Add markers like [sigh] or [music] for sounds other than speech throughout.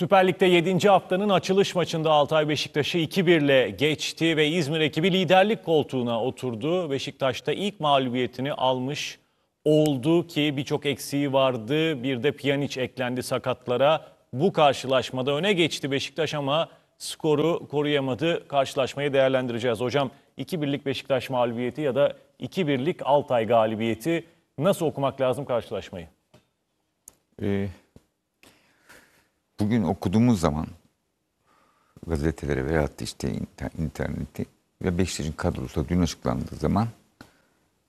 Süper Lig'de 7. haftanın açılış maçında Altay Beşiktaş'ı 2-1 ile geçti ve İzmir ekibi liderlik koltuğuna oturdu. Beşiktaş'ta ilk mağlubiyetini almış oldu ki birçok eksiği vardı. Bir de Pjanic eklendi sakatlara. Bu karşılaşmada öne geçti Beşiktaş ama skoru koruyamadı. Karşılaşmayı değerlendireceğiz. Hocam 2-1'lik Beşiktaş mağlubiyeti ya da 2-1'lik Altay galibiyeti nasıl okumak lazım karşılaşmayı? Ee, bugün okuduğumuz zaman gazetelere da işte inter- interneti ve Beşiktaş'ın kadrosu dün açıklandığı zaman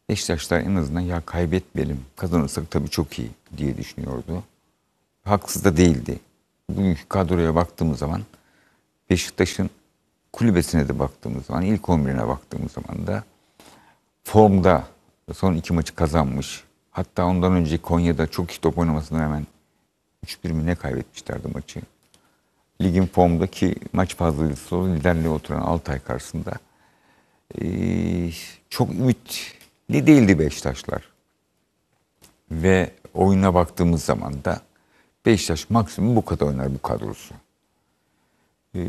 Beşiktaşlar en azından ya kaybetmeyelim kazanırsak tabii çok iyi diye düşünüyordu. Haksız da değildi. Bugünkü kadroya baktığımız zaman Beşiktaş'ın kulübesine de baktığımız zaman ilk 11'ine baktığımız zaman da formda son iki maçı kazanmış. Hatta ondan önce Konya'da çok iyi top oynamasına rağmen 3-1 mi ne kaybetmişlerdi maçı. Ligin formdaki maç fazlalısı liderliğe oturan Altay karşısında ee, çok ümitli değildi Beşiktaşlar. Ve oyuna baktığımız zaman da Beşiktaş maksimum bu kadar oynar bu kadrosu. Ee,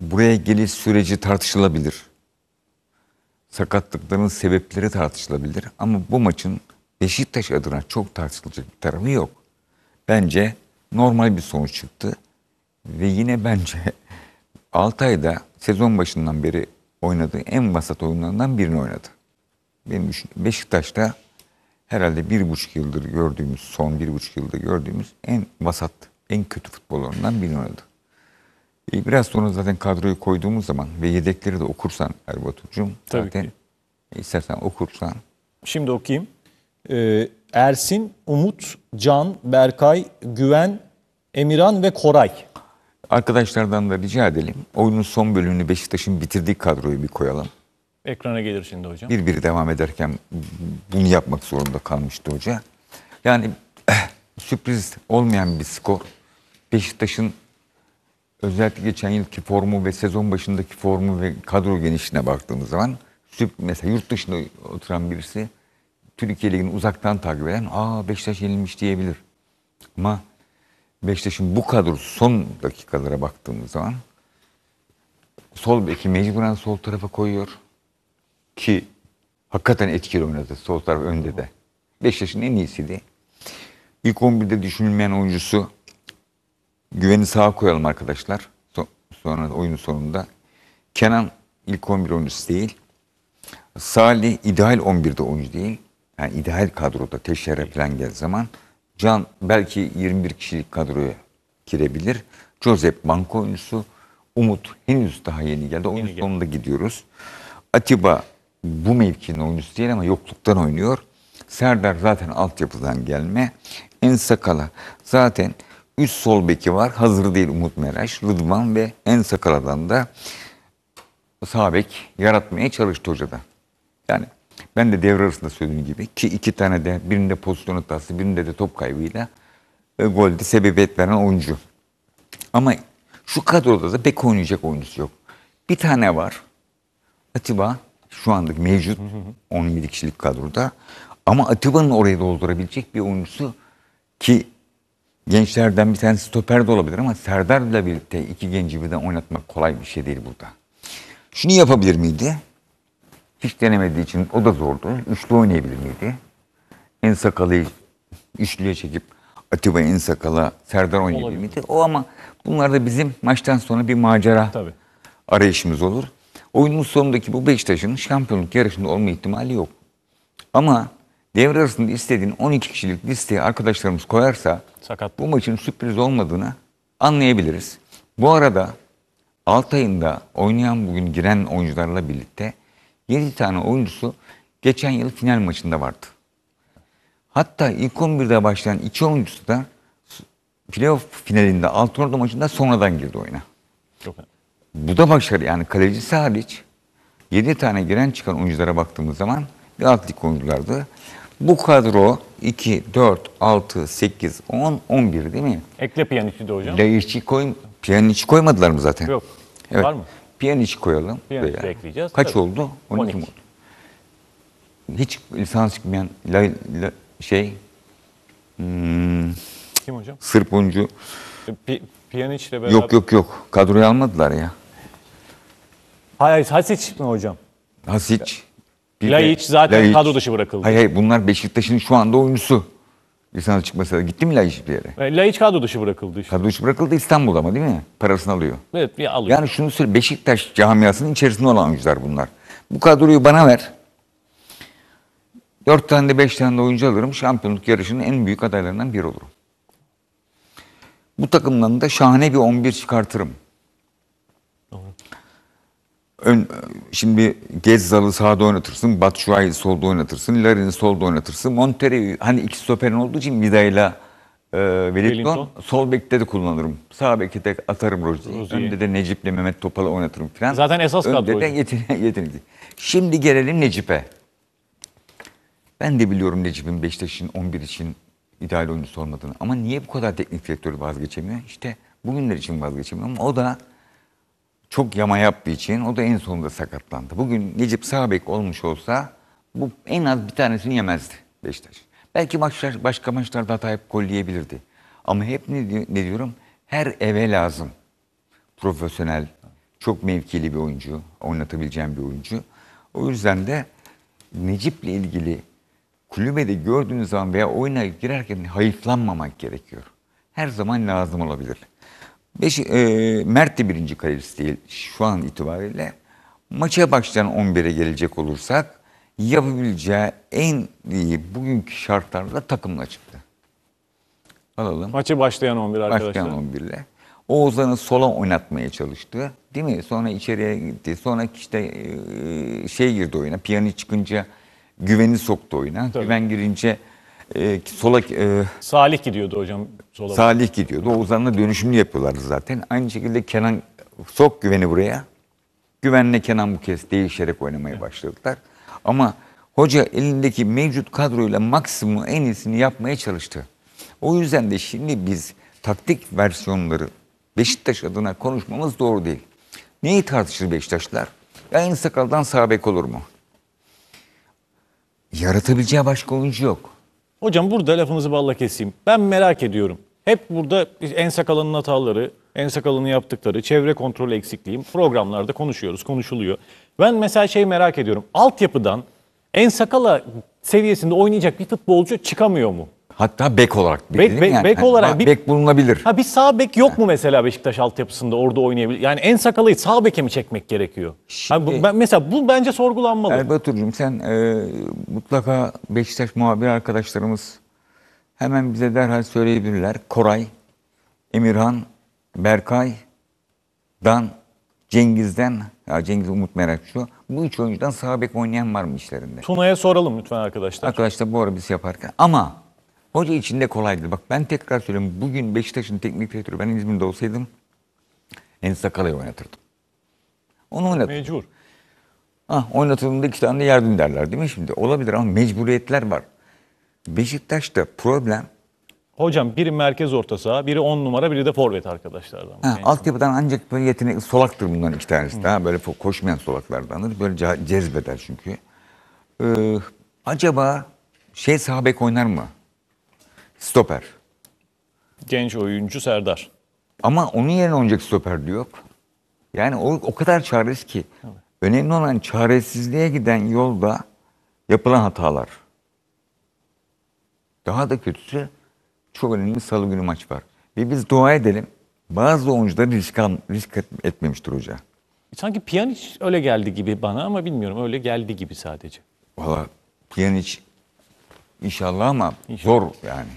buraya geliş süreci tartışılabilir sakatlıkların sebepleri tartışılabilir. Ama bu maçın Beşiktaş adına çok tartışılacak bir tarafı yok. Bence normal bir sonuç çıktı. Ve yine bence [laughs] Altay'da sezon başından beri oynadığı en vasat oyunlarından birini oynadı. Benim düşün- Beşiktaş'ta herhalde bir buçuk yıldır gördüğümüz, son bir buçuk yılda gördüğümüz en vasat, en kötü futbollarından birini oynadı. E, Biraz sonra zaten kadroyu koyduğumuz zaman ve yedekleri de okursan Erbatur'cum Tabii zaten ki. e, istersen okursan Şimdi okuyayım. Ee, Ersin, Umut, Can, Berkay, Güven, Emirhan ve Koray. arkadaşlardan da rica edelim. Oyunun son bölümünü Beşiktaş'ın bitirdiği kadroyu bir koyalım. Ekrana gelir şimdi hocam. Bir bir devam ederken bunu yapmak zorunda kalmıştı hoca. Yani eh, sürpriz olmayan bir skor. Beşiktaş'ın özellikle geçen yılki formu ve sezon başındaki formu ve kadro genişliğine baktığımız zaman mesela yurt dışında oturan birisi Türkiye Ligi'ni uzaktan takip eden aa Beşiktaş yenilmiş diyebilir. Ama Beşiktaş'ın bu kadrosu son dakikalara baktığımız zaman sol beki mecburen sol tarafa koyuyor ki hakikaten etkili oynadı sol taraf önde de. Beşiktaş'ın en iyisiydi. İlk 11'de düşünülmeyen oyuncusu güveni sağa koyalım arkadaşlar. So- sonra oyunun sonunda. Kenan ilk 11 oyuncusu değil. Salih ideal 11'de oyuncu değil. Yani ideal kadroda teşhire falan gel zaman. Can belki 21 kişilik kadroya girebilir. Josep banko oyuncusu. Umut henüz daha yeni geldi. Oyun geldi. sonunda gidiyoruz. Atiba bu mevkinin oyuncusu değil ama yokluktan oynuyor. Serdar zaten altyapıdan gelme. En sakala zaten üst sol beki var. Hazır değil Umut Meraş, Rıdvan ve en sakaladan da sağ bek yaratmaya çalıştı hocadan. Yani ben de devre arasında söylediğim gibi ki iki tane de birinde pozisyon hatası birinde de top kaybıyla e, golde sebebiyet veren oyuncu. Ama şu kadroda da bek oynayacak oyuncusu yok. Bir tane var. Atiba şu andaki mevcut 17 kişilik kadroda. Ama Atiba'nın orayı doldurabilecek bir oyuncusu ki gençlerden bir tanesi stoper de olabilir ama Serdar'la birlikte iki genci birden oynatmak kolay bir şey değil burada. Şunu yapabilir miydi? Hiç denemediği için o da zordu. Üçlü oynayabilir miydi? En sakalı üçlüye çekip Atiba en sakala Serdar oynayabilir miydi? O ama bunlar da bizim maçtan sonra bir macera Tabii. arayışımız olur. Oyunun sonundaki bu Beşiktaş'ın şampiyonluk yarışında olma ihtimali yok. Ama devre arasında istediğin 12 kişilik listeye arkadaşlarımız koyarsa Sakat. bu maçın sürpriz olmadığını anlayabiliriz. Bu arada Altay'ında oynayan bugün giren oyuncularla birlikte 7 tane oyuncusu geçen yıl final maçında vardı. Hatta ilk 11'de başlayan iki oyuncusu da playoff finalinde Altınordu maçında sonradan girdi oyuna. Çok Bu da başarı yani kalecisi hariç 7 tane giren çıkan oyunculara baktığımız zaman lig oyunculardı. Bu kadro 2, 4, 6, 8, 10, 11 değil mi? Ekle Pjanic'i de hocam. Laiç'i koy, Pjanic'i koymadılar mı zaten? Yok. Evet. Var mı? Pjanic'i koyalım. Veya- ekleyeceğiz. Kaç Tabii. oldu? 12, 12. mi oldu? Hiç lisans çıkmayan la, la- şey hmm, Kim hocam? Sırp oyuncu Pi- Pjanic'le beraber. Yok yok yok. Kadroyu almadılar ya. Hayır, Hasic mi hocam? Hasic. bir Laiç zaten Laiç. kadro dışı bırakıldı. Hayır hayır bunlar Beşiktaş'ın şu anda oyuncusu. Lisans çıkmasa da gitti mi Laiç bir yere? E, Laiç kadro dışı bırakıldı işte. Kadro dışı bırakıldı İstanbul'da ama değil mi? Parasını alıyor. Evet, bir alıyor. Yani şunu söyle Beşiktaş camiasının içerisinde olan oyuncular bunlar. Bu kadroyu bana ver. Dört tane de beş tane de oyuncu alırım. Şampiyonluk yarışının en büyük adaylarından biri olurum. Bu takımdan da şahane bir 11 çıkartırım. Ön, şimdi Gezzal'ı sağda oynatırsın, Batshuayi'yi solda oynatırsın, Larin'i solda oynatırsın. Monterrey hani iki stoperin olduğu için Vida'yla e, Wellington, sol bekte de kullanırım. Sağ bekte de atarım Rozi'yi. Önde de Necip'le Mehmet Topal'ı oynatırım falan. Zaten esas Önde kadroydu. de yetenek, [laughs] yetenekli. Şimdi gelelim Necip'e. Ben de biliyorum Necip'in Beşiktaş'ın 11 için ideal oyuncusu olmadığını. Ama niye bu kadar teknik direktörü vazgeçemiyor? İşte bugünler için vazgeçemiyor ama o da çok yama yaptığı için o da en sonunda sakatlandı. Bugün Necip sağ bek olmuş olsa bu en az bir tanesini yemezdi Beşiktaş. Belki maçlar, başka maçlarda hata yiyebilirdi. Ama hep ne, ne diyorum? Her eve lazım. Profesyonel, çok mevkili bir oyuncu, oynatabileceğim bir oyuncu. O yüzden de Necip'le ilgili kulübede gördüğünüz zaman veya oyuna girerken hayıflanmamak gerekiyor. Her zaman lazım olabilir. Beş, e, Mert de birinci kalecisi değil şu an itibariyle. Maça başlayan 11'e gelecek olursak yapabileceği en iyi bugünkü şartlarda takımla çıktı. Alalım. Maçı başlayan 11 arkadaşlar. Başlayan 11 ile. Oğuzhan'ı sola oynatmaya çalıştı. Değil mi? Sonra içeriye gitti. Sonra işte e, şey girdi oyuna. Piyano çıkınca güveni soktu oyuna. Tabii. Güven girince e, sola e, Salih gidiyordu hocam sola. Salih gidiyordu. Oğuzhan'la dönüşümlü yapıyorlardı zaten. Aynı şekilde Kenan sok güveni buraya. Güvenle Kenan bu kez değişerek oynamaya başladılar. Ama hoca elindeki mevcut kadroyla maksimum en iyisini yapmaya çalıştı. O yüzden de şimdi biz taktik versiyonları Beşiktaş adına konuşmamız doğru değil. Neyi tartışır Beşiktaşlar? Ya en sakaldan sağ bek olur mu? Yaratabileceği başka oyuncu yok. Hocam burada lafınızı balla keseyim. Ben merak ediyorum. Hep burada en sakalının hataları, en sakalını yaptıkları, çevre kontrolü eksikliği programlarda konuşuyoruz, konuşuluyor. Ben mesela şey merak ediyorum. Altyapıdan en sakala seviyesinde oynayacak bir futbolcu çıkamıyor mu? Hatta bek olarak. Bek- değil mi bek- bek Hani olarak bir- bek bulunabilir. Ha bir sağ bek yok mu mesela Beşiktaş altyapısında orada oynayabilir? Yani en sakalıyı sağ beke mi çekmek gerekiyor? Ha bu, Şimdi- ben, mesela bu bence sorgulanmalı. Erbatur'cum sen e, mutlaka Beşiktaş muhabir arkadaşlarımız hemen bize derhal söyleyebilirler. Koray, Emirhan, Berkay, Dan, Cengiz'den, ya Cengiz Umut Merakçı, bu üç oyuncudan sağ bek oynayan var mı işlerinde? Tuna'ya soralım lütfen arkadaşlar. Arkadaşlar bu ara biz yaparken ama hoca için de kolaydı. Bak ben tekrar söylüyorum. Bugün Beşiktaş'ın teknik direktörü ben İzmir'de olsaydım en Sakala'yı oynatırdım. Onu oynatırdım. Mecbur. Ah oynatıldığında iki tane de yardım derler değil mi şimdi? Olabilir ama mecburiyetler var. Beşiktaş'ta problem Hocam biri merkez orta saha, biri 10 numara, biri de forvet arkadaşlardan. ha, Yani altyapıdan ancak böyle yetenekli solaktır bunların iki tanesi. Daha böyle koşmayan solaklardandır. Böyle ce- cezbeder çünkü. Ee, acaba şey sağ bek oynar mı? Stoper. genç oyuncu Serdar. Ama onun yerine oynayacak stoper de yok. Yani o, o kadar çaresiz ki. Önemli olan çaresizliğe giden yolda yapılan hatalar. Daha da kötüsü çok önemli salı günü maç var. Ve biz dua edelim bazı oyuncular risk, al- risk et- etmemiştir hoca. Sanki Pjanic öyle geldi gibi bana ama bilmiyorum öyle geldi gibi sadece. Valla Pjanic inşallah ama İnşallah. zor yani.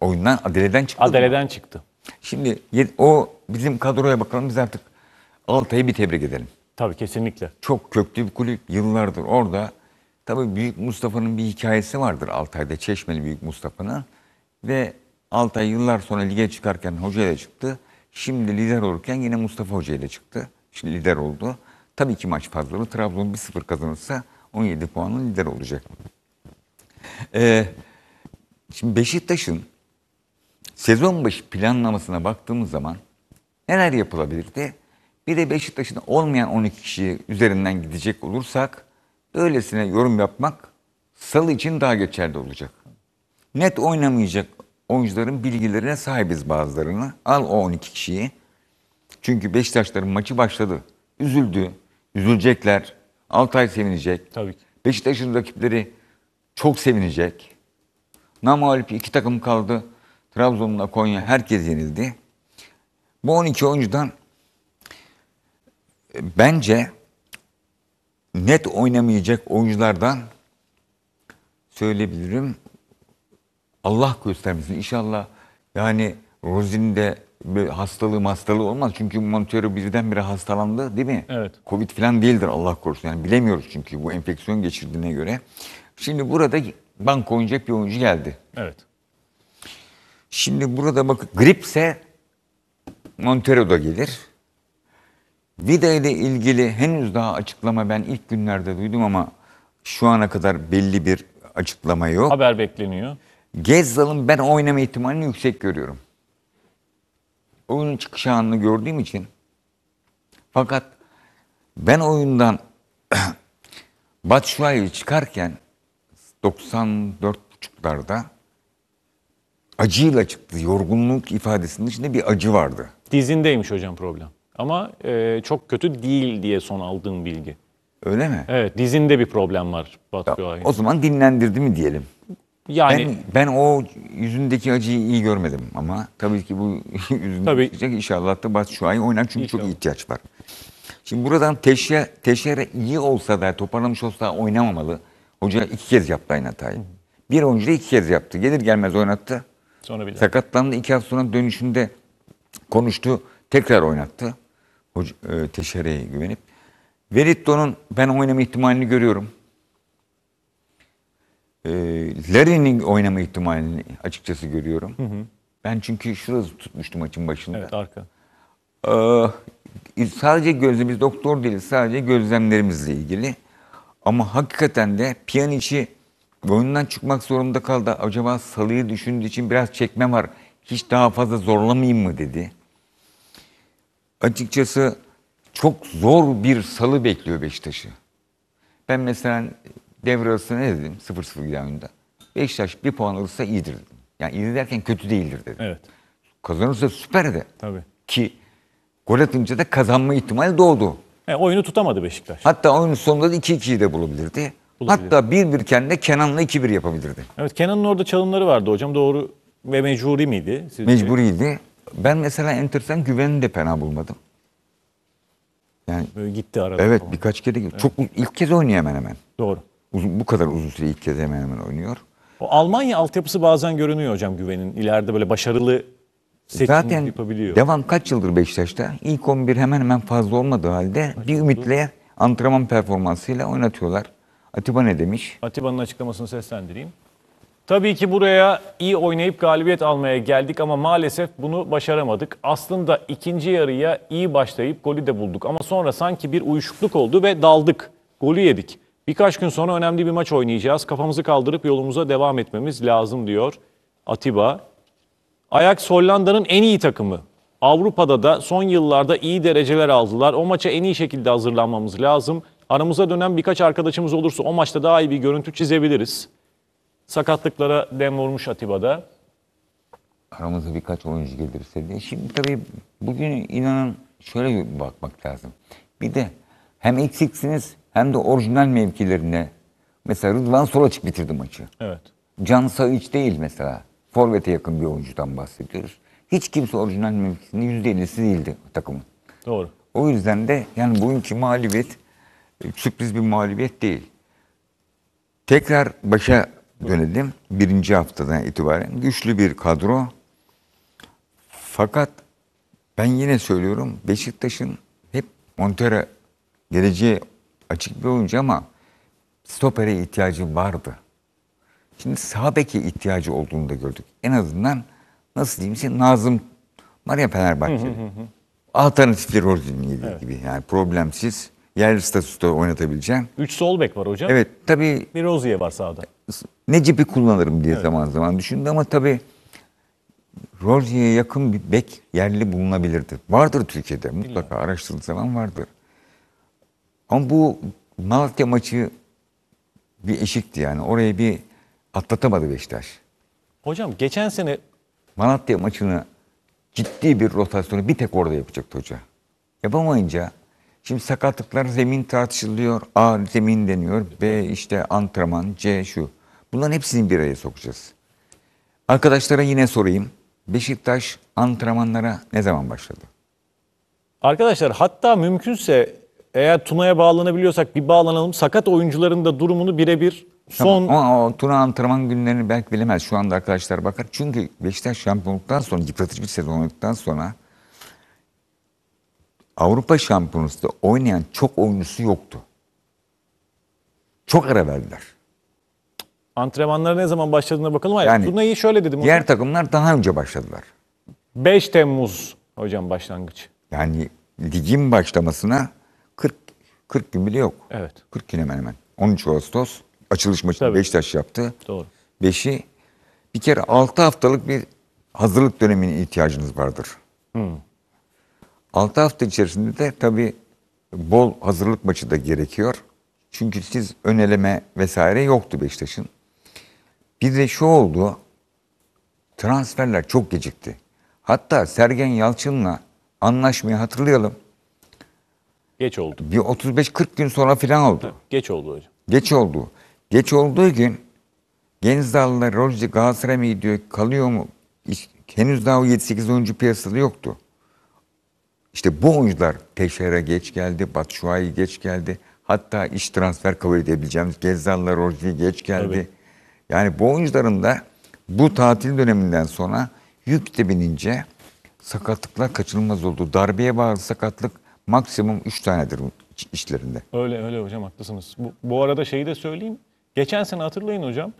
Oyundan adeleden çıktı. Adeleden çıktı. Şimdi o bizim kadroya bakalım biz artık Altay'ı bir tebrik edelim. Tabii kesinlikle. çok köklü bir kulüp. Yıllardır orada. Tabii Büyük Mustafa'nın bir hikayesi vardır Altay'da. Çeşmeli Büyük Mustafa'nın. Ve Altay yıllar sonra lige çıkarken hocayla çıktı. Şimdi lider olurken yine Mustafa Hoca ile çıktı. Şimdi lider oldu. Tabii ki maç fazlalı. Trabzon 1-0 kazanırsa 17 puanla lider olacak. Ee, şimdi Beşiktaş'ın sezon başı planlamasına baktığımız zaman neler yapılabilirdi? Bir de Beşiktaş'ın olmayan 12 kişi üzerinden gidecek olursak böylesine yorum yapmak salı için daha geçerli olacak. Net oynamayacak oyuncuların bilgilerine sahibiz bazılarını. Al o 12 kişiyi. Çünkü Beşiktaşların maçı başladı. Üzüldü. Üzülecekler. Altay sevinecek. Tabii ki. Beşiktaş'ın rakipleri çok sevinecek. Namalip iki takım kaldı. Trabzon'la Konya herkes yenildi. Bu 12 oyuncudan e, bence net oynamayacak oyunculardan söyleyebilirim. Allah göstermesin inşallah yani Rozi'nin de bir hastalığı hastalığı olmaz. Çünkü Montero birdenbire hastalandı değil mi? Evet. Covid falan değildir Allah korusun. Yani bilemiyoruz çünkü bu enfeksiyon geçirdiğine göre. Şimdi burada bank oynayacak bir oyuncu geldi. Evet. Şimdi burada bak gripse Montero da gelir. Vida ile ilgili henüz daha açıklama ben ilk günlerde duydum ama şu ana kadar belli bir açıklama yok. Haber bekleniyor. Gezzal'ın ben oynama ihtimalini yüksek görüyorum. Oyunun çıkış anını gördüğüm için. Fakat ben oyundan [clears throat] Batshuayi çıkarken 94.5'larda acıyla çıktı. Yorgunluk ifadesinin içinde bir acı vardı. Dizindeymiş hocam problem. Ama e, çok kötü değil diye son aldığım bilgi. Öyle mi? Evet dizinde bir problem var Ya, Batshuayi. o zaman dinlendirdi mi diyelim. Yani Ben, ben o yüzündeki acıyı iyi görmedim ama tabii ki bu [laughs] yüzünde çıkacak. İnşallah da Batshuayi oynar çünkü çok İnşallah. ihtiyaç var. Şimdi buradan Teşe, Teşere iyi olsa da toparlamış olsa da oynamamalı. Hoca iki kez yaptı aynı hatayı. Bir oyuncu da iki kez yaptı. Gelir gelmez oynattı. Sonra bir daha. Sakatlandı. iki hafta sonra dönüşünde konuştu. Tekrar oynattı. Hoca, e, Teşere'ye güvenip. Veritto'nun ben oynama ihtimalini görüyorum. E, Larry'nin oynama ihtimalini açıkçası görüyorum. Ben çünkü şurası tutmuştum maçın başında. Evet arka. Ee, sadece gözle biz doktor değiliz. Sadece gözlemlerimizle ilgili. Ama hakikaten de Pjanic'i oyundan çıkmak zorunda kaldı. Acaba salıyı düşündüğü için biraz çekme var. Hiç daha fazla zorlamayayım mı dedi. Açıkçası çok zor bir salı bekliyor Beşiktaş'ı. Ben mesela devre arasında ne dedim 0-0 giden oyunda? Beşiktaş bir puan alırsa iyidir dedim. Yani iyi derken kötü değildir dedim. Evet. Kazanırsa süper de. Tabii. Ki gol atınca da kazanma ihtimali doğdu. E, oyunu tutamadı Beşiktaş. Hatta oyunun sonunda da 2-2'yi de bulabilirdi. Bulabilir. Hatta 1-1 iken de Kenan'la 2-1 yapabilirdi. Evet Kenan'ın orada çalımları vardı hocam. Doğru ve mecburi miydi? Sizce? Mecburiydi. Ben mesela enteresan güvenini de fena bulmadım. Yani Böyle gitti arada. evet falan. birkaç kere çok ilk kez oynuyor hemen hemen. Doğru. Uzun, bu kadar uzun süre ilk kez hemen hemen oynuyor. O Almanya altyapısı bazen görünüyor hocam güvenin. İleride böyle başarılı seçim Zaten yapabiliyor. devam kaç yıldır Beşiktaş'ta? İlk 11 hemen hemen fazla olmadığı halde bir ümitle antrenman performansıyla oynatıyorlar. Atiba ne demiş? Atiba'nın açıklamasını seslendireyim. Tabii ki buraya iyi oynayıp galibiyet almaya geldik ama maalesef bunu başaramadık. Aslında ikinci yarıya iyi başlayıp golü de bulduk ama sonra sanki bir uyuşukluk oldu ve daldık. Golü yedik. Birkaç gün sonra önemli bir maç oynayacağız. Kafamızı kaldırıp yolumuza devam etmemiz lazım diyor Atiba. Ajax Hollanda'nın en iyi takımı. Avrupa'da da son yıllarda iyi dereceler aldılar. O maça en iyi şekilde hazırlanmamız lazım. Aramıza dönen birkaç arkadaşımız olursa o maçta daha iyi bir görüntü çizebiliriz. Sakatlıklara dem vurmuş Atiba'da. aramıza birkaç oyuncu gelirse diye. Şimdi tabii bugün inanın şöyle bir bakmak lazım. Bir de hem eksiksiniz hem de orijinal mevkilerine. Mesela Rıdvan sol açık bitirdi maçı. Evet. Can Sağıç değil mesela. Forvet'e yakın bir oyuncudan bahsediyoruz. Hiç kimse orijinal mevkisinde %50'si değildi takımın. Doğru. O yüzden de yani bugünkü mağlubiyet sürpriz bir mağlubiyet değil. Tekrar başa dönelim. Birinci haftadan itibaren güçlü bir kadro. Fakat ben yine söylüyorum Beşiktaş'ın hep Montero geleceği açık bir oyuncu ama stopere ihtiyacı vardı. Şimdi sağ beke ihtiyacı olduğunu da gördük. En azından nasıl diyeyim size Nazım var ya Fenerbahçe'de. Alternatifleri Rozi'nin yediği gibi yani problemsiz yerli statüste oynatabileceğim. 3 sol bek var hocam. Evet tabii Bir Rozier var sağda. Necip'i kullanırım diye zaman zaman düşündü ama tabii Rozier'e yakın bir bek yerli bulunabilirdi. Vardır Türkiye'de mutlaka araştırdığın zaman vardır. Ama bu Malatya maçı bir eşikti yani. Oraya bir atlatamadı Beşiktaş. Hocam geçen sene Malatya maçını ciddi bir rotasyonu bir tek orada yapacaktı hoca. Yapamayınca şimdi sakatlıklar zemin tartışılıyor. A zemin deniyor. B işte antrenman. C şu. Bunların hepsini bir araya sokacağız. Arkadaşlara yine sorayım. Beşiktaş antrenmanlara ne zaman başladı? Arkadaşlar hatta mümkünse eğer Tuna'ya bağlanabiliyorsak bir bağlanalım. Sakat oyuncuların da durumunu birebir son Tamam. Ama o Tuna antrenman günlerini belki bilemez. Şu anda arkadaşlar bakar. Çünkü Beşiktaş şampiyonluktan sonra, yıpratıcı bir sezon oynadıktan sonra Avrupa Şampiyonası'nda oynayan çok oyuncusu yoktu. Çok ara verdiler. antrenmanlara ne zaman başladığına bakalım. Hayır, Yani Tuna'yı şöyle dedim. Diğer takımlar daha önce başladılar. 5 Temmuz hocam başlangıç. Yani ligin başlamasına 40 40 gün bile yok. Evet. 40 gün hemen hemen. 13 Ağustos açılış maçını. Beşiktaş yaptı. Doğru. Beşi bir kere 6 haftalık bir hazırlık dönemine ihtiyacınız vardır. 6 hafta içerisinde de tabii bol hazırlık maçı da gerekiyor. Çünkü siz ön eleme vesaire yoktu Beşiktaş'ın. Bir de şu oldu. Transferler çok gecikti. Hatta Sergen Yalçın'la anlaşmayı hatırlayalım. Geç oldu. Bir 35-40 gün sonra falan oldu. Geç oldu hocam. Geç oldu. Geç olduğu gün Genzdağlılar Rolce Galatasaray mı gidiyor kalıyor mu? Hiç- henüz daha o 7-8 oyuncu piyasada yoktu. İşte bu oyuncular Teşehir'e geç geldi, Batshuayi geç geldi. Hatta iş transfer kabul edebileceğimiz Gezdağlılar Rolce geç geldi. Tabii. Yani bu oyuncuların da bu tatil döneminden sonra yük de binince sakatlıklar kaçınılmaz oldu. Darbeye bağlı sakatlık maksimum 3 tanedir bu iş- işlerinde. Öyle öyle hocam haklısınız. Bu, bu arada şeyi de söyleyeyim. Geçen sene hatırlayın hocam.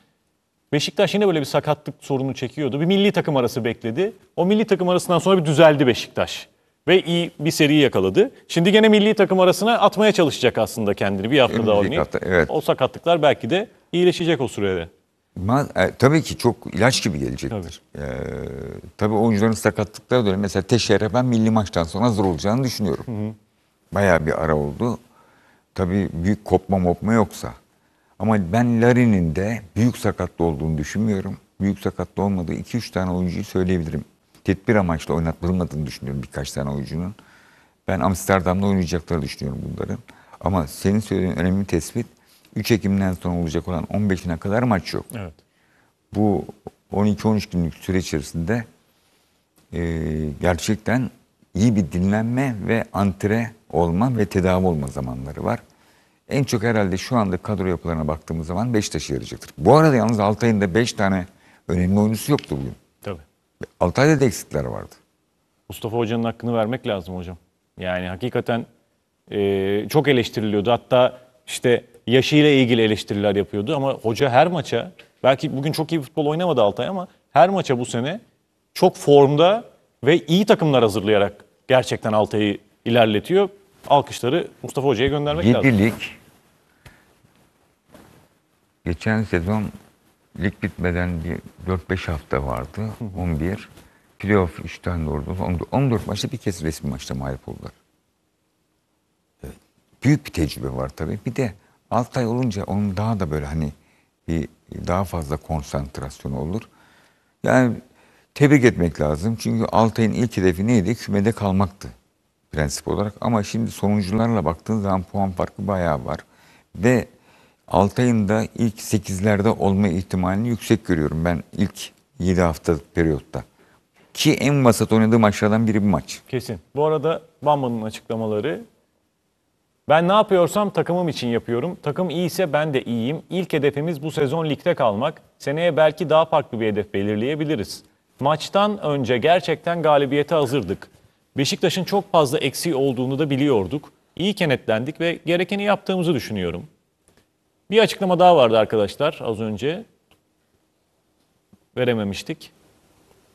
Beşiktaş yine böyle bir sakatlık sorunu çekiyordu. Bir milli takım arası bekledi. O milli takım arasından sonra bir düzeldi Beşiktaş. Ve iyi bir seri yakaladı. Şimdi gene milli takım arasına atmaya çalışacak aslında kendini. Bir hafta daha oynayıp. hafta, evet. O sakatlıklar belki de iyileşecek o sürede. Ma- e, tabii ki çok ilaç gibi gelecektir. Ee, tabii oyuncuların sakatlıkları öyle. Mesela Teşehir'e ben milli maçtan sonra hazır olacağını düşünüyorum. Bayağı bir ara oldu. Tabii büyük kopma mopma yoksa. Ama ben Larin'in de büyük sakatlı olduğunu düşünmüyorum. Büyük sakatlı olmadığı 2-3 tane oyuncuyu söyleyebilirim. Tedbir amaçlı oynatılmadığını düşünüyorum birkaç tane oyuncunun. Ben Amsterdam'da oynayacaklarını düşünüyorum bunların. Ama senin söylediğin önemli tespit 3 Ekim'den sonra olacak olan 15'ine kadar maç yok Evet. bu 12-13 günlük süre içerisinde e, gerçekten iyi bir dinlenme ve antre olma ve tedavi olma zamanları var. En çok herhalde şu anda kadro yapılarına baktığımız zaman Beşiktaş'a yarayacaktır. Bu arada yalnız Altay'ın da 5 tane önemli oyuncusu yoktu bugün. Tabii. Altay'da da eksikler vardı. Mustafa Hoca'nın hakkını vermek lazım hocam. Yani hakikaten e, çok eleştiriliyordu. Hatta işte yaşıyla ilgili eleştiriler yapıyordu ama hoca her maça belki bugün çok iyi futbol oynamadı Altay ama her maça bu sene çok formda ve iyi takımlar hazırlayarak gerçekten Altay'ı ilerletiyor. Alkışları Mustafa Hoca'ya göndermek lazım. 7 lig geçen sezon lig bitmeden bir 4-5 hafta vardı. 11. Playoff 3 tane doğru. 14 maçta bir kez resmi maçta mağlup oldular. Evet. Büyük bir tecrübe var tabii. Bir de Altay olunca onun daha da böyle hani bir daha fazla konsantrasyonu olur. Yani tebrik etmek lazım. Çünkü Altay'ın ilk hedefi neydi? Kümede kalmaktı prensip olarak. Ama şimdi sonuncularla baktığın zaman puan farkı bayağı var. Ve Altay'ın da ilk 8'lerde olma ihtimalini yüksek görüyorum ben ilk 7 hafta periyotta. Ki en vasat oynadığı maçlardan biri bu maç. Kesin. Bu arada Bamba'nın açıklamaları. Ben ne yapıyorsam takımım için yapıyorum. Takım iyiyse ben de iyiyim. İlk hedefimiz bu sezon ligde kalmak. Seneye belki daha farklı bir hedef belirleyebiliriz. Maçtan önce gerçekten galibiyete hazırdık. Beşiktaş'ın çok fazla eksiği olduğunu da biliyorduk. İyi kenetlendik ve gerekeni yaptığımızı düşünüyorum. Bir açıklama daha vardı arkadaşlar az önce. Verememiştik.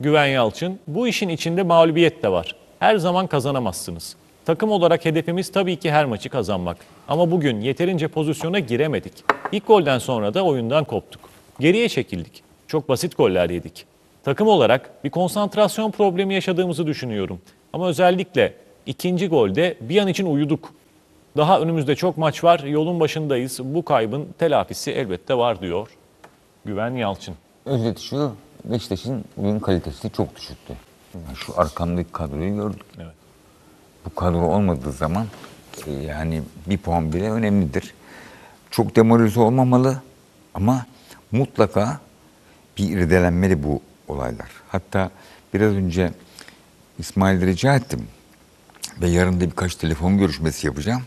Güven Yalçın. Bu işin içinde mağlubiyet de var. Her zaman kazanamazsınız. Takım olarak hedefimiz tabii ki her maçı kazanmak. Ama bugün yeterince pozisyona giremedik. İlk golden sonra da oyundan koptuk. Geriye çekildik. Çok basit goller yedik. Takım olarak bir konsantrasyon problemi yaşadığımızı düşünüyorum. Ama özellikle ikinci golde bir an için uyuduk. Daha önümüzde çok maç var, yolun başındayız. Bu kaybın telafisi elbette var diyor Güven Yalçın. Özet şu, Beşiktaş'ın oyun kalitesi çok düşüktü. Yani şu arkamdaki kadroyu gördük. Evet. Bu kadro olmadığı zaman e, yani bir puan bile önemlidir. Çok demoralize olmamalı ama mutlaka bir irdelenmeli bu olaylar. Hatta biraz önce İsmail'e rica ettim ve yarın da birkaç telefon görüşmesi yapacağım.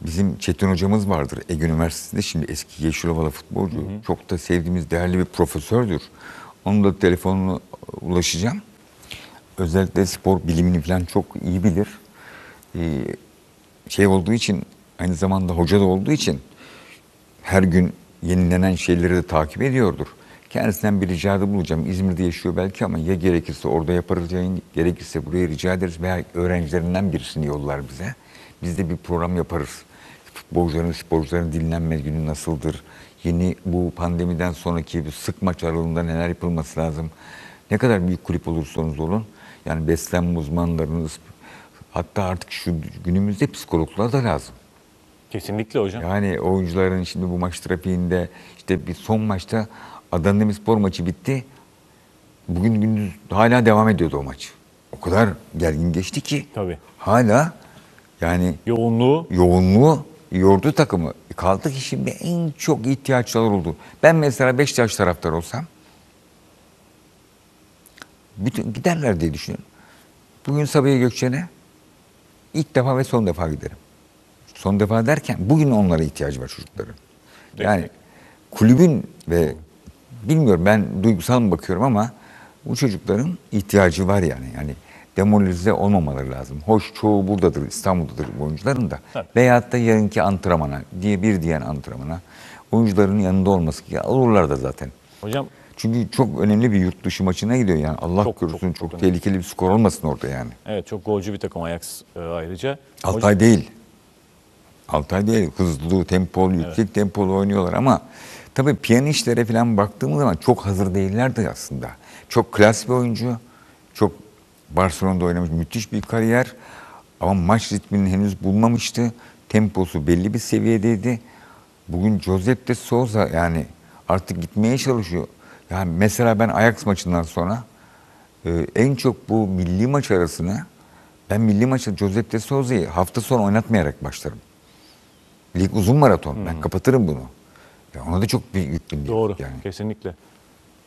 Bizim Çetin hocamız vardır Ege Üniversitesi'nde şimdi eski Yeşilovalı futbolcu. Çok da sevdiğimiz değerli bir profesördür. Onun da telefonuna ulaşacağım. Özellikle spor bilimini falan çok iyi bilir. Ee, şey olduğu için aynı zamanda hoca da olduğu için her gün yenilenen şeyleri de takip ediyordur. Kendisinden bir ricada bulacağım. İzmir'de yaşıyor belki ama ya gerekirse orada yaparız yayın, gerekirse buraya rica ederiz veya öğrencilerinden birisini yollar bize. Biz de bir program yaparız. Futbolcuların, sporcuların dinlenme günü nasıldır? Yeni bu pandemiden sonraki bu sık maç aralığında neler yapılması lazım? Ne kadar büyük kulüp olursanız olun. Yani beslenme uzmanlarınız, hatta artık şu günümüzde psikologlar da lazım. Kesinlikle hocam. Yani oyuncuların şimdi bu maç trafiğinde işte bir son maçta Adana Demirspor maçı bitti. Bugün gündüz hala devam ediyordu o maç. O kadar gergin geçti ki Tabii. hala yani Yoğunluğu yoğunluğu yordu takımı. Kaldı ki şimdi en çok ihtiyaçlar oldu. Ben mesela Beşiktaş taraftar olsam bütün giderler diye düşünüyorum. Bugün Sabiha Gökçen'e ilk defa ve son defa giderim. Son defa derken bugün onlara ihtiyacı var çocukların. Yani kulübün ve bilmiyorum ben duygusal mı bakıyorum ama bu çocukların ihtiyacı var yani. Yani demoralize olmamaları lazım. Hoş çoğu buradadır, İstanbul'dadır bu oyuncuların da. Tabii. Veyahut da yarınki antrenmana, diye bir diyen antrenmana oyuncuların yanında olması ki olurlar da zaten. hocam Çünkü çok önemli bir yurt dışı maçına gidiyor yani. Allah Çok, korusun çok, çok, çok tehlikeli bir skor olmasın orada yani. evet çok golcü bir takım Ajax e, ayrıca. Hocam- Altay değil. Altay değil. Hızlı, tempolu, yüksek tempolu oynuyorlar ama tabii piyanistlere falan baktığımız zaman çok hazır değillerdi aslında. Çok klas bir oyuncu. Çok Barcelona'da oynamış müthiş bir kariyer. Ama maç ritmini henüz bulmamıştı. Temposu belli bir seviyedeydi. Bugün Josep de Souza yani artık gitmeye çalışıyor. Yani mesela ben Ajax maçından sonra ee, en çok bu milli maç arasına ben milli maçta Josep de Souza'yı hafta sonu oynatmayarak başlarım. Lig uzun maraton. Ben kapatırım bunu. Ya ona da çok büyük yük bindi Doğru. Yani. Kesinlikle.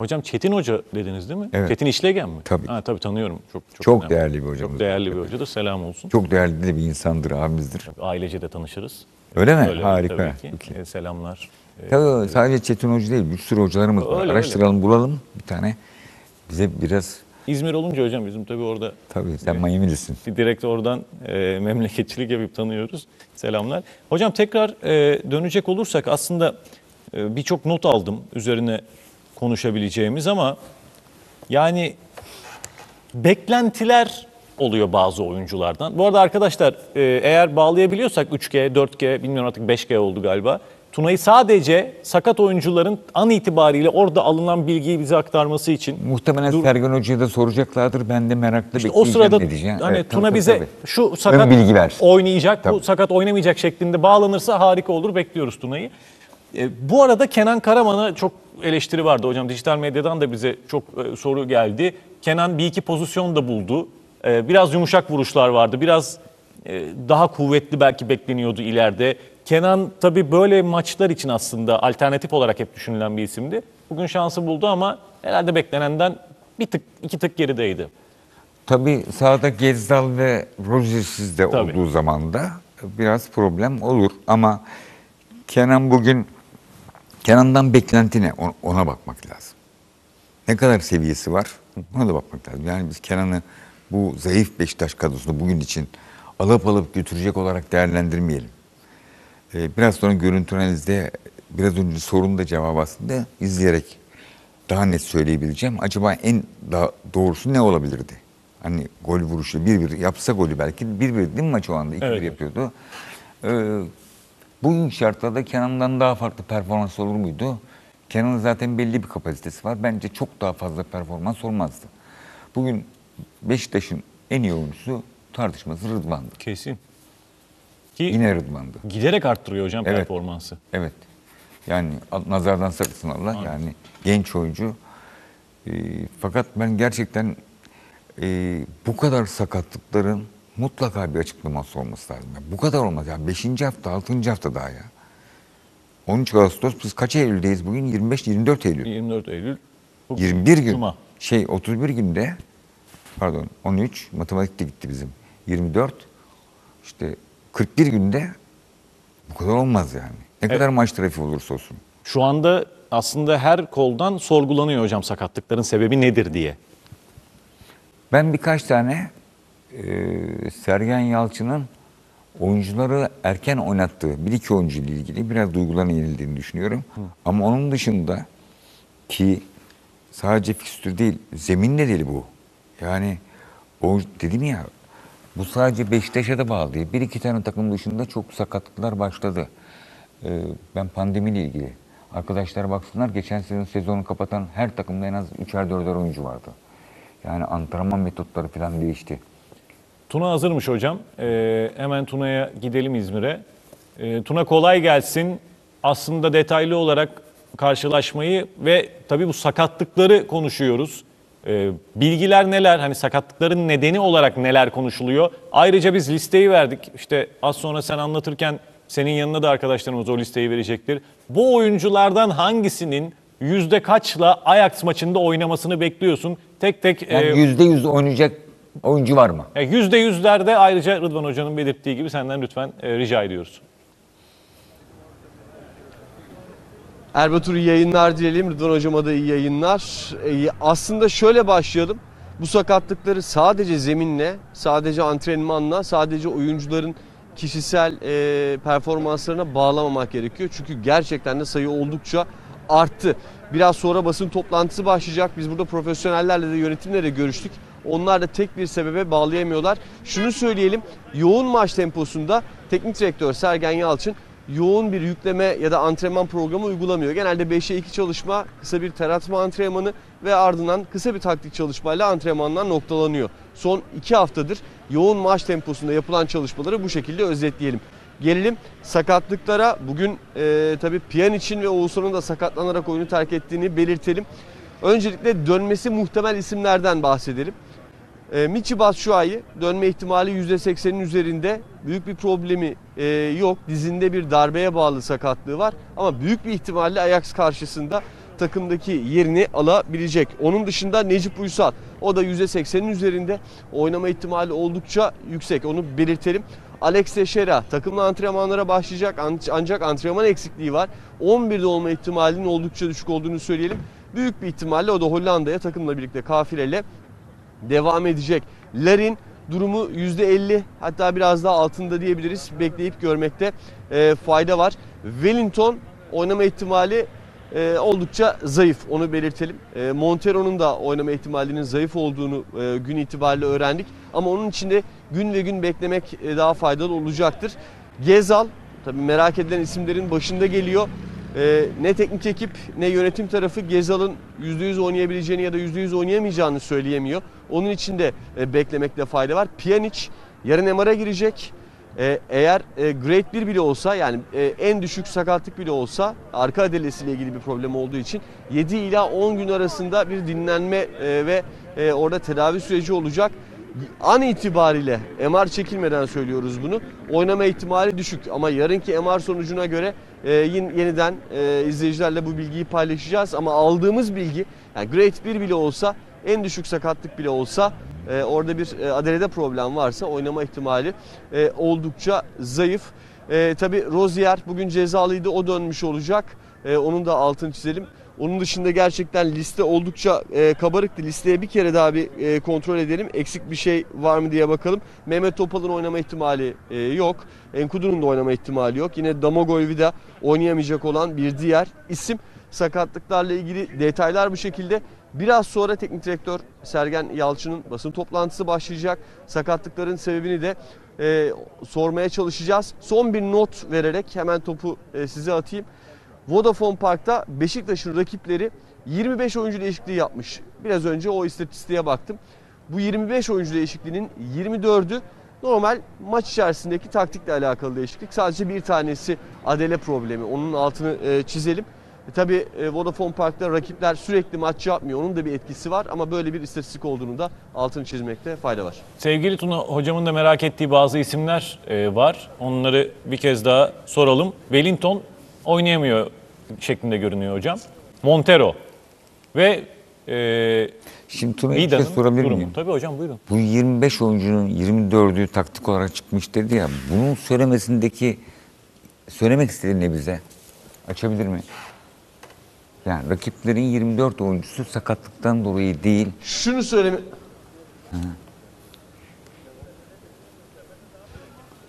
Hocam Çetin Hoca dediniz değil mi? Evet. Çetin İşlegen mi? Tabii. Ha, tabii tanıyorum. Çok çok, Çok önemli. değerli bir hocamız. Çok değerli bir hocadır. Selam olsun. Çok değerli de bir insandır, abimizdir. Ailece de tanışırız. Öyle mi? Öyle, Harika. Tabii ki. Peki. E, selamlar. E, Tabii sadece Çetin Hoca değil, bir sürü hocalarımız var. Öyle, Araştıralım, bulalım bir tane. Bize biraz, İzmir olunca hocam bizim tabii orada tabii sen Miami'lisin. direkt oradan e, memleketçilik yapıp tanıyoruz. Selamlar. Hocam tekrar e, dönecek olursak aslında e, birçok not aldım üzerine konuşabileceğimiz ama yani beklentiler oluyor bazı oyunculardan. Bu arada arkadaşlar e, eğer bağlayabiliyorsak 3G, 4G bilmiyorum artık 5G oldu galiba. Tuna'yı sadece sakat oyuncuların an itibariyle orada alınan bilgiyi bize aktarması için Muhtemelen Dur- Sergen Hoca'ya da soracaklardır. Ben de merakla İşte o bekleyeceğim sırada ne diyeceğim. hani Evet, Tuna tabii, bize tabii. şu sakat Ön bilgi versin. oynayacak, bu Tabii. sakat oynamayacak şeklinde bağlanırsa harika olur. Bekliyoruz Tuna'yı. E, bu arada Kenan Karaman'a çok eleştiri vardı hocam. Dijital medyadan da bize çok e, soru geldi. Kenan bir iki pozisyon da buldu. E, biraz yumuşak vuruşlar vardı. Biraz e, daha kuvvetli belki bekleniyordu ileride. Kenan tabii böyle maçlar için aslında alternatif olarak hep düşünülen bir isimdi. Bugün şansı buldu ama herhalde beklenenden bir tık iki tık gerideydi. Tabii sahada Gezdal ve Rozier'siz de Tabii. olduğu zaman da biraz problem olur. Ama Kenan bugün Kenan'dan beklenti ne? Ona- bakmak lazım. Ne kadar seviyesi var? Ona da bakmak lazım. Yani biz Kenan'ı bu zayıf Beşiktaş kadrosunu bugün için alıp alıp götürecek olarak değerlendirmeyelim. Ee, biraz sonra görüntü analizde biraz önce sorunun da cevabı aslında izleyerek daha net söyleyebileceğim. Acaba en daha doğrusu ne olabilirdi? Hani gol vuruşu 1-1 yapsa golü belki 1-1 değil mi maç o anda 2-1 Evet. yapıyordu. Ee, bugün şartlarda Kenan'dan daha farklı performans olur muydu? Kenan'ın zaten belli bir kapasitesi var. Bence çok daha fazla performans olmazdı. Bugün Beşiktaş'ın en iyi oyuncusu tartışması Rıdvan'dı. Kesin. Ki Yine Rıdvan'dı. giderek arttırıyor hocam Evet. performansı. Evet. Yani nazardan saklasın Allah. Yani genç oyuncu E, fakat ben gerçekten e, bu kadar sakatlıkların mutlaka bir açıklaması olması lazım. Yani bu kadar olmaz. Yani 5. hafta, 6. hafta daha ya. 13 Ağustos biz kaç Eylül'deyiz bugün? 25-24 Eylül. 24 Eylül. bugün 21 gün. Cuma. Şey 31 günde pardon 13 matematikte gitti bizim. 24 işte 41 günde bu kadar olmaz yani. Ne kadar maç trafiği olursa olsun. Şu anda aslında her koldan sorgulanıyor hocam sakatlıkların sebebi nedir diye. Ben birkaç tane e, Sergen Yalçın'ın oyuncuları erken oynattığı bir iki oyuncu ile ilgili biraz duygularına yenildiğini düşünüyorum. Ama onun dışında ki sadece fikstür değil, zemin de değil bu. Yani o dedim ya bu sadece Beşiktaş'a da bağlı değil. Bir iki tane takım dışında çok sakatlıklar başladı. Ee, ben pandemiyle ilgili. Arkadaşlar baksınlar geçen sezon sezonu kapatan her takımda en az üçer dörder oyuncu vardı. Yani antrenman metotları falan değişti. Tuna hazırmış hocam. Ee, hemen Tuna'ya gidelim İzmir'e. Ee, Tuna kolay gelsin. Aslında detaylı olarak karşılaşmayı ve tabii bu sakatlıkları konuşuyoruz. Ee, bilgiler neler? Hani sakatlıkların nedeni olarak neler konuşuluyor? Ayrıca biz listeyi verdik. İşte az sonra sen anlatırken senin yanına da arkadaşlarımız o listeyi verecektir. Bu oyunculardan hangisinin yüzde kaçla Ajax maçında oynamasını bekliyorsun? Tek tek Yani e, yüzde yüz oynayacak oyuncu var mı? e, Yüzde yüzlerde ayrıca Rıdvan Hoca'nın belirttiği gibi senden lütfen e, rica ediyoruz. Erbatur iyi yayınlar dileyelim. Rıdvan Hocama da iyi yayınlar. Ee, aslında şöyle başlayalım. Bu sakatlıkları sadece zeminle, sadece antrenmanla, sadece oyuncuların kişisel e, performanslarına bağlamamak gerekiyor. Çünkü gerçekten de sayı oldukça arttı. Biraz sonra basın toplantısı başlayacak. Biz burada profesyonellerle de yönetimle de görüştük. Onlar da tek bir sebebe bağlayamıyorlar. Şunu söyleyelim. Yoğun maç temposunda teknik direktör Sergen Yalçın yoğun bir yükleme ya da antrenman programı uygulamıyor. Genelde 5'e 2 çalışma, kısa bir teratma antrenmanı ve ardından kısa bir taktik çalışmayla antrenmanlar noktalanıyor. Son 2 haftadır yoğun maç temposunda yapılan çalışmaları bu şekilde özetleyelim. Gelelim sakatlıklara. Bugün e, tabii Pjanic'in ve Oğuzhan'ın da sakatlanarak oyunu terk ettiğini belirtelim. Öncelikle dönmesi muhtemel isimlerden bahsedelim. E, Michi Batshuayi dönme ihtimali %80'in üzerinde. Büyük bir problemi e, yok. Dizinde bir darbeye bağlı sakatlığı var. Ama büyük bir ihtimalle Ajax karşısında takımdaki yerini alabilecek. Onun dışında Necip Uysal. O da %80'in üzerinde. Oynama ihtimali oldukça yüksek. Onu belirtelim. Alex Teixeira takımla antrenmanlara başlayacak ancak antrenman eksikliği var. 11'de olma ihtimalinin oldukça düşük olduğunu söyleyelim. Büyük bir ihtimalle o da Hollanda'ya takımla birlikte kafileyle devam edecek. Larin durumu %50 hatta biraz daha altında diyebiliriz. Bekleyip görmekte e, fayda var. Wellington oynama ihtimali e, oldukça zayıf onu belirtelim. E, Montero'nun da oynama ihtimalinin zayıf olduğunu e, gün itibariyle öğrendik. Ama onun içinde gün ve gün beklemek e, daha faydalı olacaktır. Gezal tabii merak edilen isimlerin başında geliyor. Ee, ne teknik ekip ne yönetim tarafı Gezal'ın %100 oynayabileceğini ya da %100 oynayamayacağını söyleyemiyor. Onun için de e, beklemekte fayda var. Pjanic yarın MR'a girecek. Ee, eğer e, grade 1 bile olsa yani e, en düşük sakatlık bile olsa arka adelesiyle ilgili bir problem olduğu için 7 ila 10 gün arasında bir dinlenme e, ve e, orada tedavi süreci olacak. An itibariyle MR çekilmeden söylüyoruz bunu. Oynama ihtimali düşük ama yarınki MR sonucuna göre e, yeniden e, izleyicilerle bu bilgiyi paylaşacağız. Ama aldığımız bilgi yani grade 1 bile olsa en düşük sakatlık bile olsa e, orada bir e, adelede problem varsa oynama ihtimali e, oldukça zayıf. E, Tabi Rozier bugün cezalıydı o dönmüş olacak. E, onun da altını çizelim. Onun dışında gerçekten liste oldukça e, kabarıktı. Listeye bir kere daha bir e, kontrol edelim. Eksik bir şey var mı diye bakalım. Mehmet Topal'ın oynama ihtimali e, yok. Enkudu'nun da oynama ihtimali yok. Yine Damogoyvida oynayamayacak olan bir diğer isim. Sakatlıklarla ilgili detaylar bu şekilde. Biraz sonra teknik direktör Sergen Yalçın'ın basın toplantısı başlayacak. Sakatlıkların sebebini de e, sormaya çalışacağız. Son bir not vererek hemen topu e, size atayım. Vodafone Park'ta Beşiktaş'ın rakipleri 25 oyuncu değişikliği yapmış. Biraz önce o istatistiğe baktım. Bu 25 oyuncu değişikliğinin 24'ü normal maç içerisindeki taktikle alakalı değişiklik. Sadece bir tanesi adele problemi. Onun altını e, çizelim. E, tabii e, Vodafone Park'ta rakipler sürekli maç yapmıyor. Onun da bir etkisi var ama böyle bir istatistik olduğunu da altını çizmekte fayda var. Sevgili Tuna hocamın da merak ettiği bazı isimler e, var. Onları bir kez daha soralım. Wellington oynayamıyor şeklinde görünüyor hocam. Montero ve e, Şimdi Tuna'ya bir şey Vida'nın sorabilir durumu. miyim? Tabii hocam buyurun. Bu 25 oyuncunun 24'ü taktik olarak çıkmış dedi ya. Bunun söylemesindeki söylemek istediği ne bize? Açabilir mi? Yani rakiplerin 24 oyuncusu sakatlıktan dolayı değil. Şunu söyleme...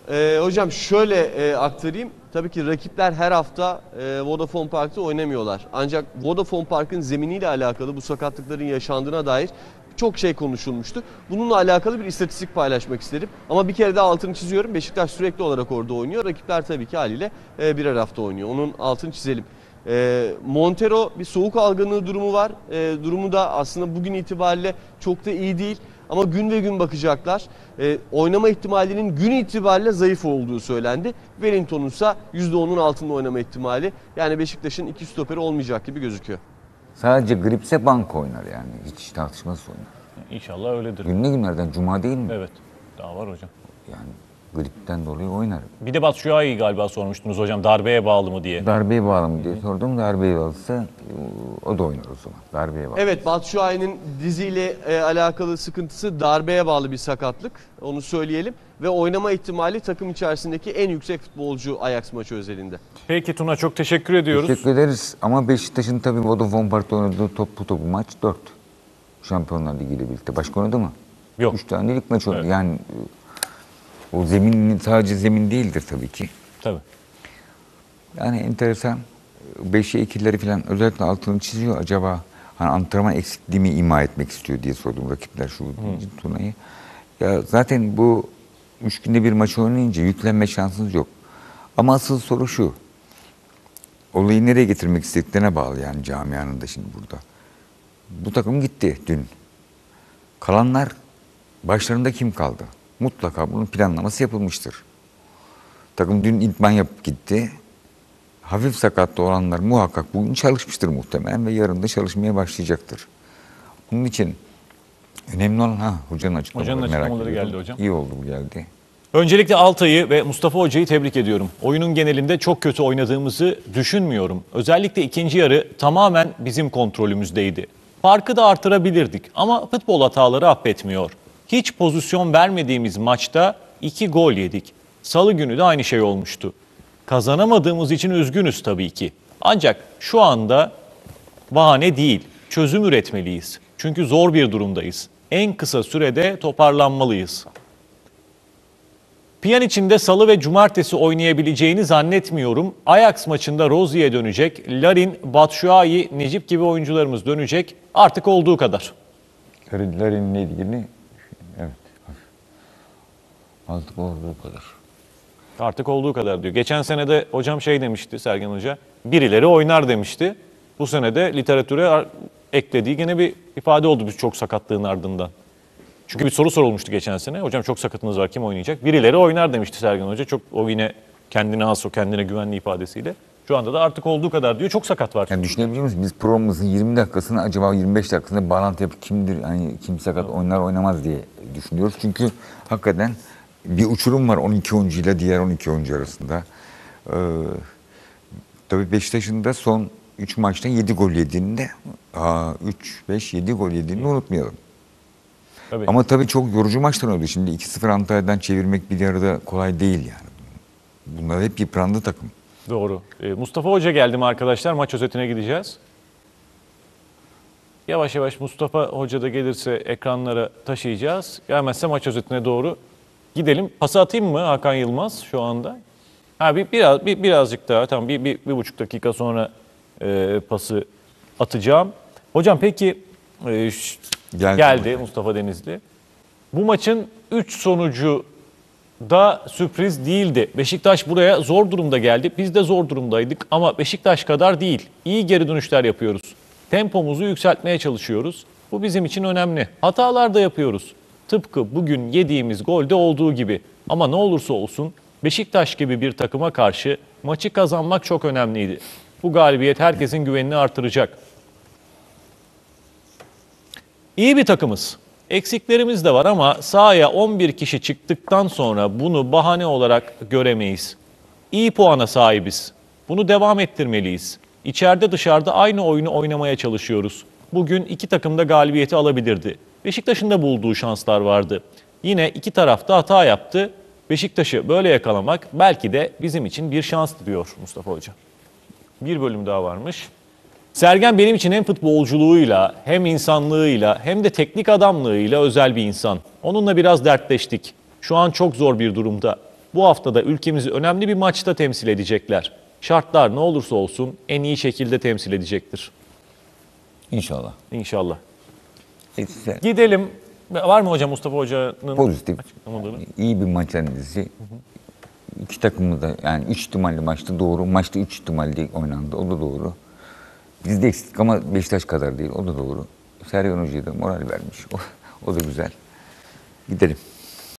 Ee, hocam şöyle e, aktarayım. Tabii ki rakipler her hafta e, Vodafone Park'ta oynamıyorlar. Ancak Vodafone Park'ın zeminiyle alakalı bu sakatlıkların yaşandığına dair çok şey konuşulmuştu. Bununla alakalı bir istatistik paylaşmak isterim. Ama bir kere daha altını çiziyorum. Beşiktaş sürekli olarak orada oynuyor. Rakipler tabii ki haliyle e, birer hafta oynuyor. Onun altını çizelim. E, Montero bir soğuk algınlığı durumu var. E, durumu da aslında bugün itibariyle çok da iyi değil. Ama gün ve gün bakacaklar. E, oynama ihtimalinin gün itibariyle zayıf olduğu söylendi. Wellington'un ise %10'un altında oynama ihtimali. Yani Beşiktaş'ın iki stoperi olmayacak gibi gözüküyor. Sadece gripse bank oynar yani. Hiç tartışmasız oynar. İnşallah öyledir. Günle günlerden cuma değil mi? Evet. Daha var hocam. Yani gripten dolayı oynar. Bir de Batshuayi'yi galiba sormuştunuz hocam darbeye bağlı mı diye. Darbeye bağlı mı diye sordum. Darbeye bağlısa o da oynar o zaman. Darbeye bağlı. Evet Batshuayi'nin diziyle e, alakalı sıkıntısı darbeye bağlı bir sakatlık. Onu söyleyelim. Ve oynama ihtimali takım içerisindeki en yüksek futbolcu Ajax maçı özelinde. Peki Tuna çok teşekkür ediyoruz. Teşekkür ederiz. Ama Beşiktaş'ın tabii Vodafone Park'ta oynadığı top topu maç 4. Şampiyonlar Ligi ile birlikte. Başka oynadı mı? Yok. 3 tane lig maç oynadı. Yani e, o zemin sadece zemin değildir tabii ki. Tabii. Yani enteresan. 5'e 2'leri falan özellikle altını çiziyor. Acaba hani antrenman eksikliği mi ima etmek istiyor diye sordum rakipler şu turnayı. Ya zaten bu üç günde bir maç oynayınca yüklenme şansınız yok. Ama asıl soru şu. Olayı nereye getirmek istediklerine bağlı yani camianın da şimdi burada. Bu takım gitti dün. Kalanlar başlarında kim kaldı? Mutlaka bunun planlaması yapılmıştır. Takım dün idman yapıp gitti. Hafif sakatlı olanlar muhakkak bugün çalışmıştır muhtemelen ve yarın da çalışmaya başlayacaktır. Bunun için önemli olan ha hocanın açıklamaları, Hocanın merak açıklamaları ediyordum. geldi hocam. İyi oldu bu geldi. Öncelikle Altay'ı ve Mustafa Hoca'yı tebrik ediyorum. Oyunun genelinde çok kötü oynadığımızı düşünmüyorum. Özellikle ikinci yarı tamamen bizim kontrolümüzdeydi. Farkı da artırabilirdik ama futbol hataları affetmiyor. Hiç pozisyon vermediğimiz maçta iki gol yedik. Salı günü de aynı şey olmuştu. Kazanamadığımız için üzgünüz tabii ki. Ancak şu anda bahane değil, çözüm üretmeliyiz. Çünkü zor bir durumdayız. En kısa sürede toparlanmalıyız. Pjanic'in de salı ve cumartesi oynayabileceğini zannetmiyorum. Ajax maçında Rozier'e dönecek. Larin, Batshuayi, Necip gibi oyuncularımız dönecek. Artık olduğu kadar. Larin'le ilgili. Artık olduğu kadar. Artık olduğu kadar diyor. Geçen sene de hocam şey demişti Sergen Hoca. Birileri oynar demişti. Bu sene de literatüre eklediği gene bir ifade oldu biz çok sakatlığın ardından. Çünkü bir soru sorulmuştu geçen sene. Hocam çok sakatınız var kim oynayacak? Birileri oynar demişti Sergen Hoca. Çok o yine kendine has o kendine güvenli ifadesiyle. Şu anda da artık olduğu kadar diyor. Çok sakat var. Yani düşünebiliyor musun? Biz programımızın 20 dakikasını acaba 25 dakikasında bağlantı yapıp kimdir, hani kim sakat oynar oynamaz diye düşünüyoruz. Çünkü hakikaten bir uçurum var 12 oyuncuyla diğer 12 oyuncu arasında. Ee, tabii Beşiktaş'ın da son 3 maçta 7 gol yediğinde, aa, 3, 5, 7 gol yediğini unutmayalım. Tabii. Ama tabii çok yorucu maçlar oldu. Şimdi 2-0 Antalya'dan çevirmek bir yarıda kolay değil yani. Bunlar hep yıprandı takım. Doğru. Ee, Mustafa Hoca geldi mi arkadaşlar? Maç özetine gideceğiz. Yavaş yavaş Mustafa Hoca da gelirse ekranlara taşıyacağız. Gelmezse maç özetine doğru gidelim. Pası atayım mı Hakan Yılmaz şu anda? Ha bir biraz bir, birazcık daha tamam bir, bir, bir buçuk dakika sonra e, pası atacağım. Hocam peki e, ş- Geldi. geldi Mustafa Denizli. Bu maçın 3 sonucu da sürpriz değildi. Beşiktaş buraya zor durumda geldi. Biz de zor durumdaydık ama Beşiktaş kadar değil. İyi geri dönüşler yapıyoruz. Tempomuzu yükseltmeye çalışıyoruz. Bu bizim için önemli. Hatalar da yapıyoruz. Tıpkı bugün yediğimiz golde olduğu gibi. Ama ne olursa olsun Beşiktaş gibi bir takıma karşı maçı kazanmak çok önemliydi. Bu galibiyet herkesin güvenini artıracak. İyi bir takımız. Eksiklerimiz de var ama sahaya 11 kişi çıktıktan sonra bunu bahane olarak göremeyiz. İyi puana sahibiz. Bunu devam ettirmeliyiz. İçeride dışarıda aynı oyunu oynamaya çalışıyoruz. Bugün iki takım da galibiyeti alabilirdi. Beşiktaş'ın da bulduğu şanslar vardı. Yine iki tarafta hata yaptı. Beşiktaş'ı böyle yakalamak belki de bizim için bir şanstı diyor Mustafa Hoca. Bir bölüm daha varmış. Sergen benim için hem futbolculuğuyla hem insanlığıyla hem de teknik adamlığıyla özel bir insan. Onunla biraz dertleştik. Şu an çok zor bir durumda. Bu haftada ülkemizi önemli bir maçta temsil edecekler. Şartlar ne olursa olsun en iyi şekilde temsil edecektir. İnşallah. İnşallah. Gidelim. Var mı hocam Mustafa Hoca'nın pozitif, açıklamaları? iyi bir maç analizi. İki takımı da yani üç ihtimalli maçta doğru. Maçta üç ihtimalli oynandı. O da doğru. Bizde eksik ama Beşiktaş kadar değil. O da doğru. Sergen Hoca'ya da moral vermiş. [laughs] O, o da güzel. Gidelim.